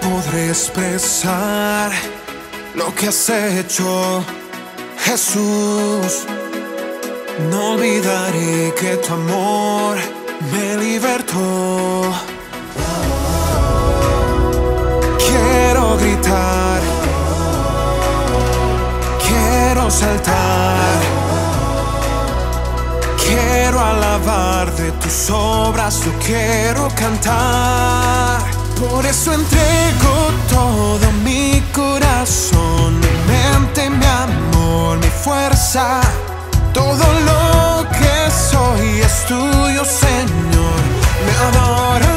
podré expresar lo que has hecho, Jesús. No olvidaré que tu amor me libertó. Quiero gritar, quiero saltar, quiero alabar de tus obras, yo quiero cantar. Por eso entrego todo mi corazón, mi mente, mi amor, mi fuerza. Todo lo que soy es tuyo, Señor. Mi adoración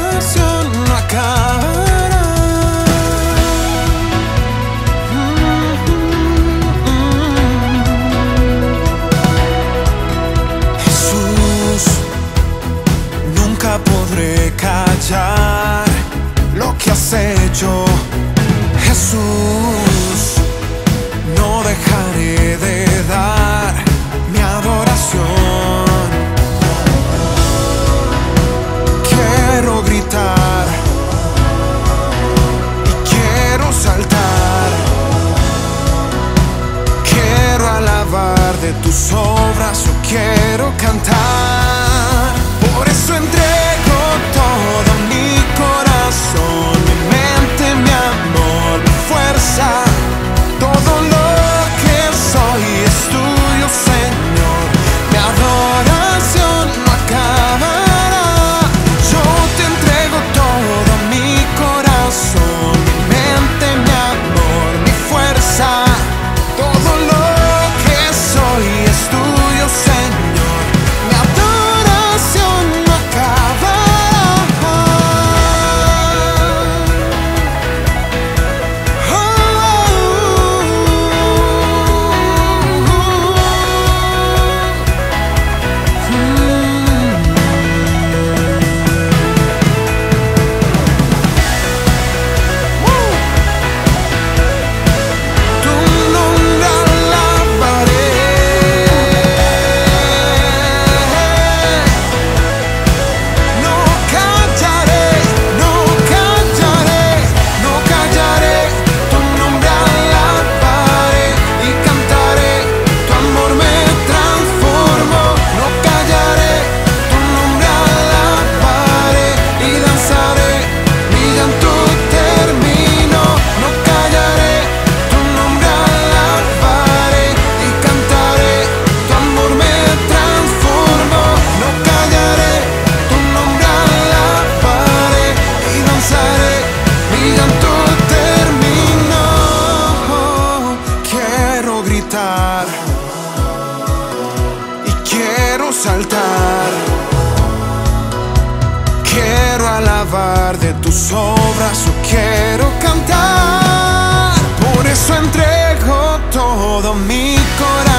Jesús, no dejaré de dar mi adoración. Quiero gritar y quiero saltar. Quiero alabar de tus obras, yo quiero cantar. Por eso entrego de tus obras, yo quiero cantar. Por eso entrego todo mi corazón,